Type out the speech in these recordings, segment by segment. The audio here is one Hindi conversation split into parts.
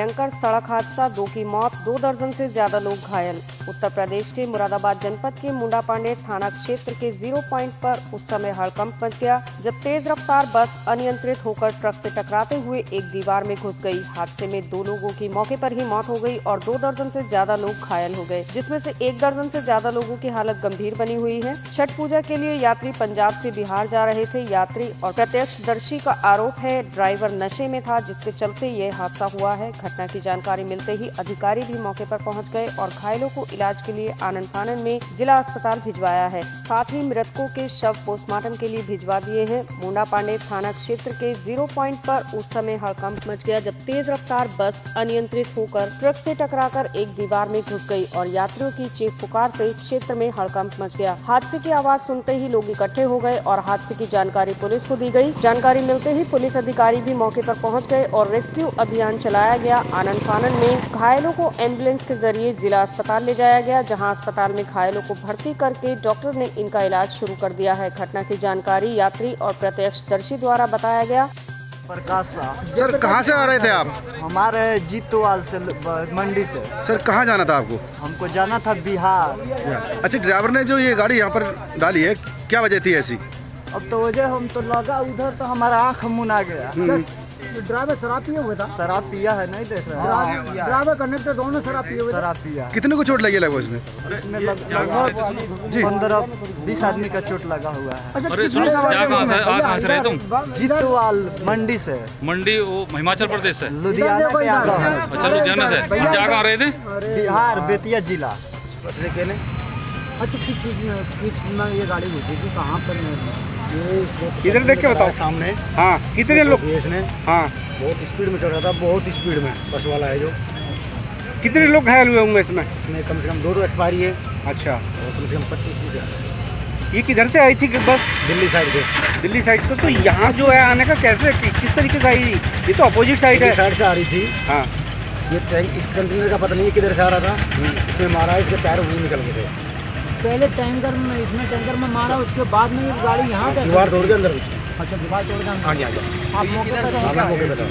भयंकर सड़क हादसा, दो की मौत, दो दर्जन से ज़्यादा लोग घायल। उत्तर प्रदेश के मुरादाबाद जनपद के मुंडा पांडे थाना क्षेत्र के ज़ीरो पॉइंट पर उस समय हड़कंप मच गया, जब तेज रफ्तार बस अनियंत्रित होकर ट्रक से टकराते हुए एक दीवार में घुस गई। हादसे में दो लोगों की मौके पर ही मौत हो गई और दो दर्जन से ज़्यादा लोग घायल हो गए, जिसमें से एक दर्जन से ज़्यादा लोगों की हालत गंभीर बनी हुई है। छठ पूजा के लिए यात्री पंजाब से बिहार जा रहे थे यात्री और प्रत्यक्षदर्शी का आरोप है, ड्राइवर नशे में था, जिसके चलते ये हादसा हुआ है। घटना की जानकारी मिलते ही अधिकारी भी मौके पर पहुँच गए और घायलों को इलाज के लिए आनंद फानन में जिला अस्पताल भिजवाया है। साथ ही मृतकों के शव पोस्टमार्टम के लिए भिजवा दिए हैं। मुंडा पांडे थाना क्षेत्र के ज़ीरो प्वाइंट पर उस समय हड़कंप मच गया जब तेज रफ्तार बस अनियंत्रित होकर ट्रक से टकराकर एक दीवार में घुस गई और यात्रियों की चीख पुकार से क्षेत्र में हड़कंप मच गया। हादसे की आवाज़ सुनते ही लोग इकट्ठे हो गए और हादसे की जानकारी पुलिस को दी गई। जानकारी मिलते ही पुलिस अधिकारी भी मौके पर पहुँच गए और रेस्क्यू अभियान चलाया गया। आनंद फानन में घायलों को एंबुलेंस के ज़रिए जिला अस्पताल ले जाया गया जहाँ अस्पताल में घायलों को भर्ती करके डॉक्टर ने इनका इलाज शुरू कर दिया है। घटना की जानकारी यात्री और प्रत्यक्षदर्शी द्वारा बताया गया। प्रकाश सर कहाँ से आ रहे थे आप? हमारे जीतोवाल से मंडी से। सर कहाँ जाना था आपको? हमको जाना था बिहार। अच्छा ड्राइवर ने जो ये गाड़ी यहाँ पर डाली है क्या वजह थी ऐसी? अब तो वजह हम तो लगा उधर तो हमारा आँख मुना गया। ड्राइवर शराब पिए हुए था। शराब पिया है नहीं देख रहे। हैं ड्राइवर कंडक्टर दोनों शराब पिए हुए शराब पिया कितने को चोट लगी है लगभग इसमें लग-। पंद्रह बीस आदमी का चोट लगा हुआ है। अच्छा अरे कितने सुनो, सवारी क्या कहाँ से- भैया, आ कहाँ से रहे इधर- तुम? इधर- जीतोवाल मंडी से। मंडी वो हिमाचल प्रदेश से। लुधियाना। है। अच्छा लुधियाना से। कहाँ रहे थे? बिहार बेतिया जिला। अच्छा किस चीज़ में ये गाड़ी घुसी थी कहाँ पर इधर देख के बताओ। सामने। हाँ कितने लोग? इसने हाँ। बहुत स्पीड में चल रहा था बहुत स्पीड में बस वाला है जो। कितने लोग घायल हुए होंगे इसमें? इसमें कम से कम दो दो एक्सपायरी है। अच्छा। और कम से कम पच्चीस तीस ये किधर से आई थी कि बस? दिल्ली साइड से। दिल्ली साइड से। तो यहाँ जो है आने का कैसे कि, किस तरीके से आई? ये तो अपोजिट साइड है। साइड से आ रही थी। हाँ। ये टैंक इस कंटेनर का पता नहीं है किधर से आ रहा था। इसमें मारा इसके पैर वहीं निकल गए थे। पहले टैंकर में इसमें टैंकर में मारा उसके बाद में ये गाड़ी यहाँ दीवार तोड़ के अंदर अच्छा दीवार तोड़ के हाँ जी हाँ जी। आप मौके पर मैं मौके पे था।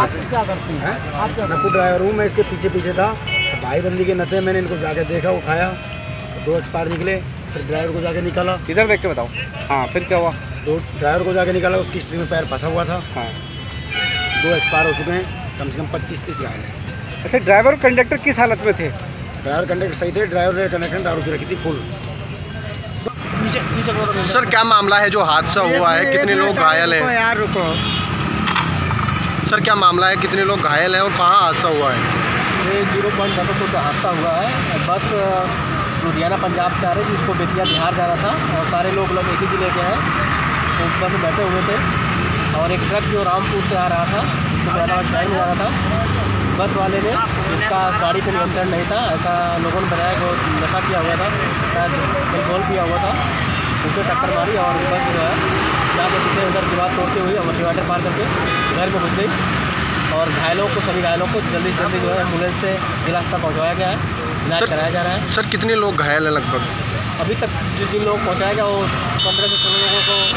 आप क्या करते हैं? आप क्या मैं खुद ड्राइवर हूँ मैं इसके पीछे पीछे था। भाई बंदी के नते मैंने इनको जाके देखा उठाया। दो एक्सपायर निकले फिर ड्राइवर को जाके निकाला। इधर देख के बताओ। हाँ फिर क्या हुआ? दो ड्राइवर को जाके निकाला उसकी स्ट्री में पैर फंसा हुआ था। हाँ। दो एक्सपायर हो चुके हैं कम से कम पच्चीस तीस घायल हैं। अच्छा ड्राइवर और कंडक्टर किस हालत में थे? ड्राइवर कंडक्टर सही थे ड्राइवर ने कंडक्टर दारू पी रखी थी फुल सर क्या मामला है जो हादसा हुआ है? कितने लोग घायल हैं? यार रुको। सर क्या मामला है? कितने लोग घायल हैं और कहाँ हादसा हुआ है? ये ज़ीरो पॉइंट पर कुछ हादसा हुआ है। बस लुधियाना पंजाब से आ रही थी जिसको बेतिया बिहार जाना था। और सारे लोग लोग एक ही ज़िले के हैं। तो उस बस में बैठे हुए थे। और एक ट्रक जो रामपुर से आ रहा था उसको मुरादाबाद शहर में रहा था। बस वाले ने जिसका गाड़ी पर नियंत्रण नहीं था ऐसा लोगों ने बताया कि वो नशा किया हुआ था शायद कंट्रोल किया हुआ था उसे टक्कर मारी और बस जो है जाके सीधे उधर दीवार तोड़ते हुए और डिवाइडर पार करके घर में घुस गई और घायलों को सभी घायलों को जल्दी से जल्दी जो है एंबुलेंस से जिला अस्पताल पहुँचाया गया है इलाज कराया जा रहा है। सर कितने लोग घायल हैं लगभग? अभी तक जिस जिन लोग पहुँचाया गया वो पंद्रह से सोलह लोगों को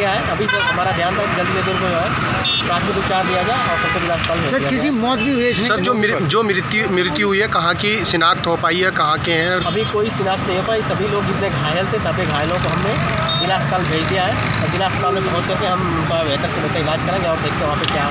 गया है। अभी तक हमारा ध्यान था जल्दी से जल्द जो है प्राथमिक उपचार दिया जाए और सबको जिला अस्पताल में सर किसी मौत भी हुई है? सर जो जो मृत्यु मृत्यु हुई है कहाँ की शिनाख्त हो पाई है कहाँ के हैं? अभी कोई शिनाख्त नहीं हो पाई। सभी लोग जितने घायल थे सभी घायलों को हमने जिला अस्पताल भेज दिया है और जिला अस्पताल में पहुँच करके हम उनका बेहतर से बेहतर इलाज करेंगे और देखते हैं वहाँ पे क्या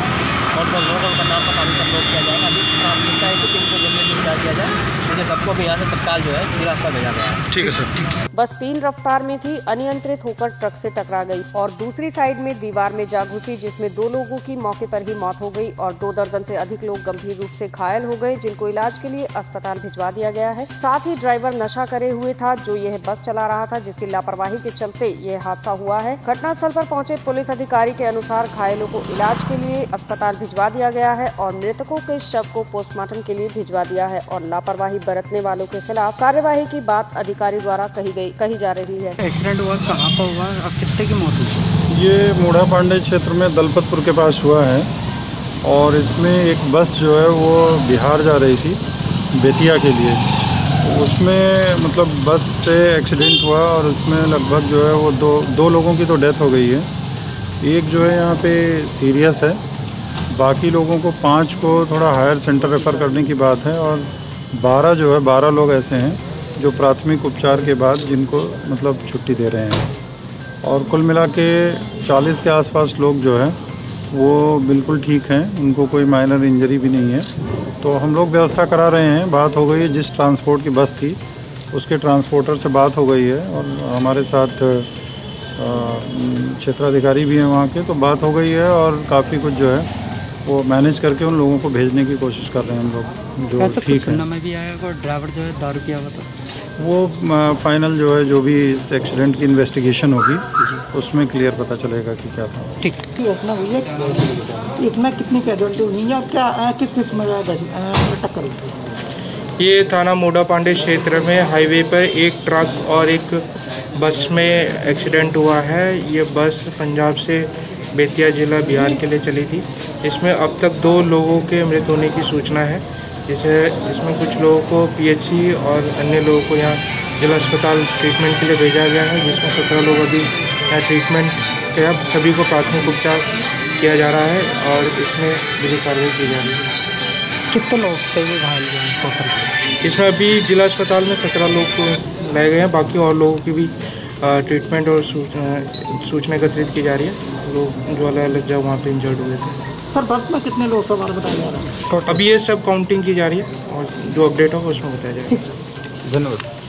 कौन कौन लोग हैं, उनका नाम पता नहीं सब लोग किया जाएगा। अभी प्राथमिकता है कि इनको जल्दी जल्दी उपचार किया जाए मुझे सबको भी यहाँ से तत्काल जो है जिला अस्पताल भेजा गया है। ठीक है सर बस तीन रफ्तार में थी अनियंत्रित होकर ट्रक से टकरा गई और दूसरी साइड में दीवार में जा घुसी जिसमें दो लोगों की मौके पर ही मौत हो गई और दो दर्जन से अधिक लोग गंभीर रूप से घायल हो गए जिनको इलाज के लिए अस्पताल भिजवा दिया गया है। साथ ही ड्राइवर नशा करे हुए था जो यह बस चला रहा था जिसकी लापरवाही के चलते यह हादसा हुआ है। घटनास्थल पर पहुँचे पुलिस अधिकारी के अनुसार घायलों को इलाज के लिए अस्पताल भिजवा दिया गया है और मृतकों के शव को पोस्टमार्टम के लिए भिजवा दिया है और लापरवाही बरतने वालों के खिलाफ कार्यवाही की बात अधिकारी द्वारा कही गई कही जा रही है। एक्सीडेंट हुआ कहाँ पर हुआ और कितने की मौत हुई? ये मूढ़ा पांडे क्षेत्र में दलपतपुर के पास हुआ है और इसमें एक बस जो है वो बिहार जा रही थी बेतिया के लिए। उसमें मतलब बस से एक्सीडेंट हुआ और उसमें लगभग जो है वो दो दो लोगों की तो डेथ हो गई है। एक जो है यहाँ पे सीरियस है। बाकी लोगों को पाँच को थोड़ा हायर सेंटर रेफ़र करने की बात है और बारह जो है, बारह लोग ऐसे हैं जो प्राथमिक उपचार के बाद जिनको मतलब छुट्टी दे रहे हैं। और कुल मिला के चालीस के आसपास लोग जो है वो बिल्कुल ठीक हैं उनको कोई माइनर इंजरी भी नहीं है। तो हम लोग व्यवस्था करा रहे हैं बात हो गई है जिस ट्रांसपोर्ट की बस थी उसके ट्रांसपोर्टर से बात हो गई है और हमारे साथ क्षेत्राधिकारी भी हैं वहाँ के तो बात हो गई है और काफ़ी कुछ जो है वो मैनेज करके उन लोगों को भेजने की कोशिश कर रहे हैं हम लोग जो ठीक है। में भी आया और ड्राइवर जो है दारू किया हुआ था? वो फाइनल जो है जो भी इस एक्सीडेंट की इन्वेस्टिगेशन होगी उसमें क्लियर पता चलेगा कि क्या था। इतना भैया इतना कितनी कैजुअलिटी हुई है? क्या किस किसमें टक्कर ये थाना मोडा पांडे क्षेत्र में हाईवे पर एक ट्रक और एक बस में एक्सीडेंट हुआ है। ये बस पंजाब से बेतिया ज़िला बिहार के लिए चली थी। इसमें अब तक दो लोगों के मृत होने की सूचना है। जिसे जिसमें कुछ लोगों को पीएचसी और अन्य लोगों को यहाँ जिला अस्पताल ट्रीटमेंट के लिए भेजा गया है जिसमें सत्रह लोग अभी यहाँ ट्रीटमेंट के अब सभी को प्राथमिक उपचार किया जा रहा है और इसमें बुरी कार्रवाई की जा रही है। कितने लोग थे ये घायल हुए हैं टोटल इसमें अभी जिला अस्पताल में सत्रह लोग को लाए गए हैं बाकी और लोगों की भी ट्रीटमेंट और सूचना एकत्रित की जा रही है। लोग जो अलग अलग जगह वहाँ पर इंजर्ड हुए थे। सर बस में कितने लोग सवार बताया जा रहा है? अभी ये सब काउंटिंग की जा रही है और जो अपडेट होगा उसमें बताया जाएगा। धन्यवाद।